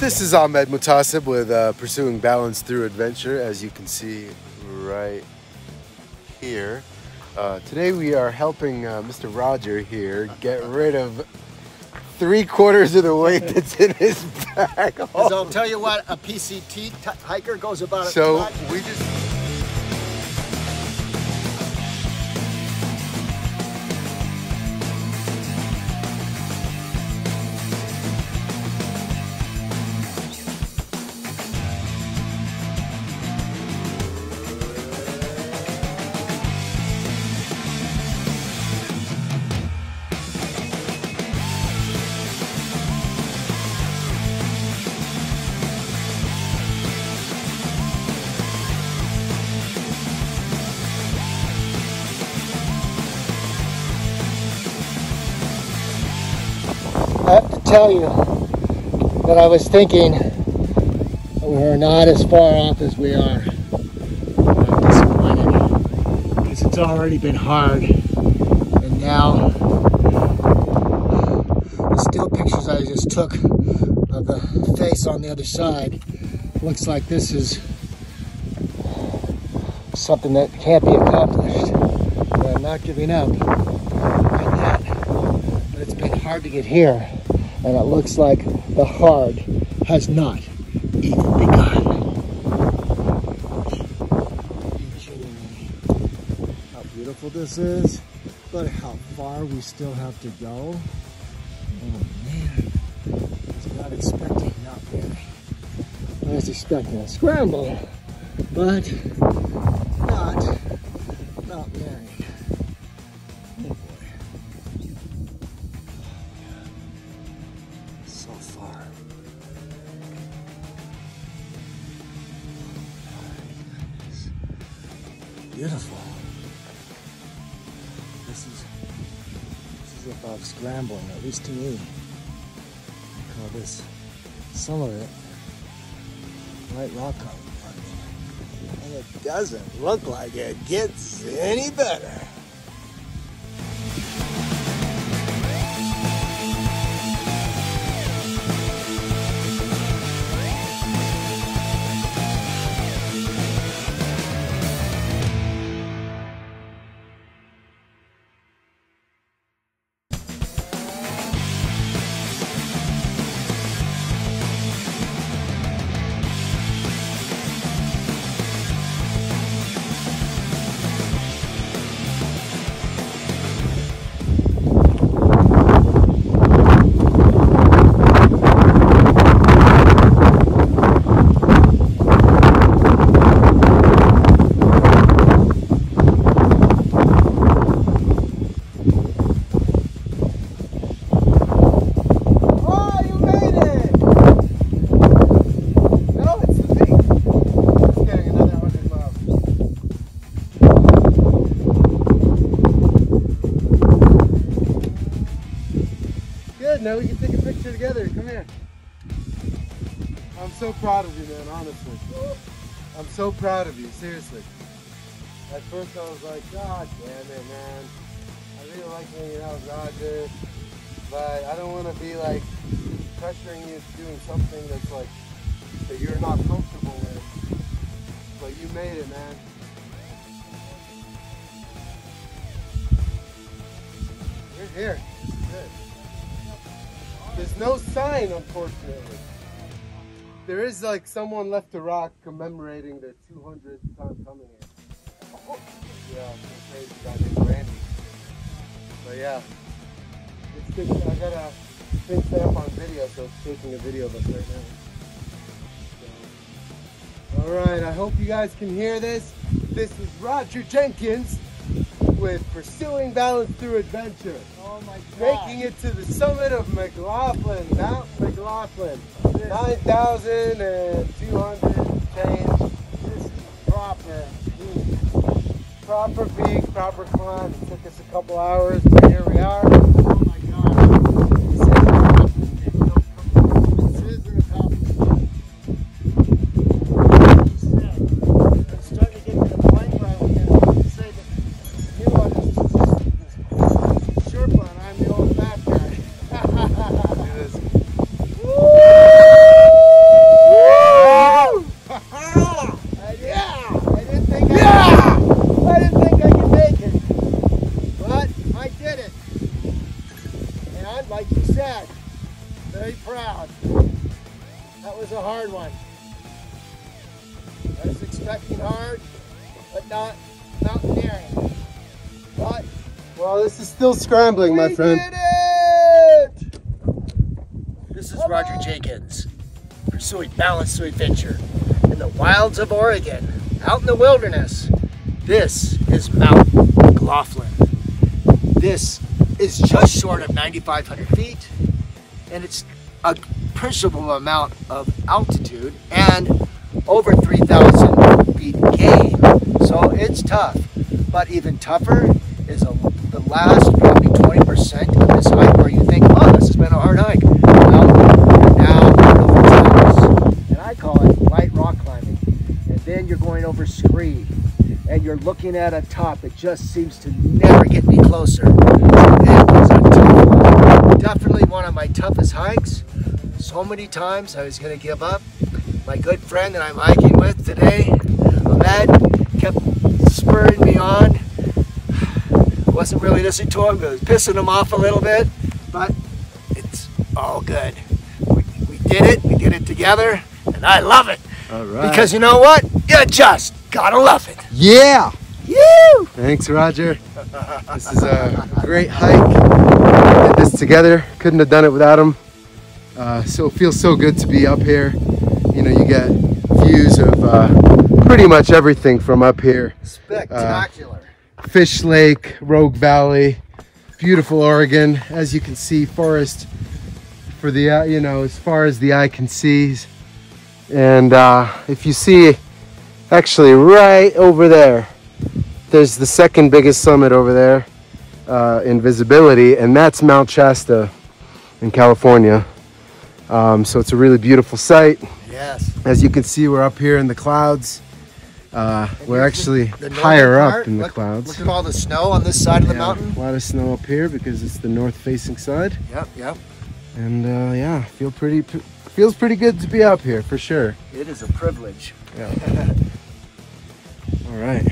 This is Ahmed Mohtaseb with uh, Pursuing Balance Through Adventure, as you can see right here. Uh, today we are helping uh, Mr. Roger here get rid of three quarters of the weight that's in his bag. So I'll tell you what, a PCT hiker goes about. it. So we just. I have to tell you that I was thinking we're not as far off as we are. I'm disappointed because it's already been hard, and now the still pictures I just took of the face on the other side looks like this is something that can't be accomplished. But I'm not giving up on that but it's been hard to get here, and it looks like the hard has not even begun. How beautiful this is, but how far we still have to go. Oh man, I was not expecting, not really. I was expecting a scramble, but Beautiful. This is this is above scrambling, at least to me. I call this some of it light rock climbing. And it doesn't look like it gets any better. Good, now we can take a picture together. Come here. I'm so proud of you, man, honestly. I'm so proud of you, seriously. At first I was like, God damn it, man. I really like hanging out with Roger but I don't want to be like pressuring you to doing something that's like that you're not comfortable with. But you made it, man. You're here. Good. There's no sign, unfortunately. There is like someone left a rock commemorating their 200th time coming here. Yeah, some crazy guy named Randy. But yeah. It's good. I got a thing set up on video, so it's taking a video of us right now. So, all right, I hope you guys can hear this. This is Roger Jenkins with Pursuing Balance Through Adventure. Making it to the summit of McLoughlin, Mount McLoughlin. 9,200 change. This is proper. Proper peak, proper climb. It took us a couple hours, but here we are. Oh my god. That was a hard one. I was expecting hard, but not mountaineering. But well, this is still scrambling, my friend. This is Come Roger on. Jenkins. pursuing balance to adventure in the wilds of Oregon, out in the wilderness. This is Mount McLoughlin. This is just short of 9,500 feet, and it's a appreciable amount of altitude and over 3,000 feet gain. So it's tough, but even tougher is a, the last probably 20% of this hike where you think, oh, this has been a hard hike. Well, now over towers, and I call it light rock climbing. And then you're going over scree, and you're looking at a top that just seems to never get any closer. It was a tough one. Definitely one of my toughest hikes. So many times I was going to give up. My good friend that I'm hiking with today, Ahmed, kept spurring me on. I wasn't really listening to him, but I was pissing him off a little bit. But it's all good. We, we did it. We did it together, and I love it. All right. Because you know what? You just gotta love it. yeah. You. Thanks, Roger. This is a great hike. We did this together. Couldn't have done it without him. Uh, so it feels so good to be up here. You know, you get views of uh, pretty much everything from up here. Spectacular. Fish Lake, Rogue Valley, beautiful Oregon. As you can see, forest for the uh, you know as far as the eye can see. And uh, if you see, actually right over there, there's the second biggest summit over there uh, in visibility, and that's Mount Shasta in California. Um, so it's a really beautiful site. yes. As you can see, we're up here in the clouds. Uh, we're actually higher northern up in the Look- clouds. Look at all the snow on this side of the Yeah, mountain. A lot of snow up here because it's the north-facing side, Yep, yep. and uh, yeah, feel pretty. Feels pretty good to be up here for sure. It is a privilege. Yeah. all right.